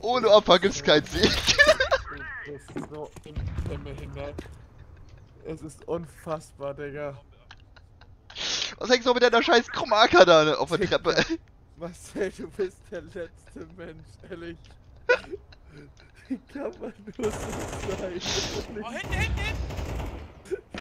Ohne Opfer gibt's keinen Sieg. Das ist so unbehindert. Es ist unfassbar, Digga. Was hängst du mit deiner scheiß Chromaker da ne? auf der Treppe? Marcel, du bist der letzte Mensch, ehrlich. Wie kann man nur so sein? Oh, hinten, hinten, hinten!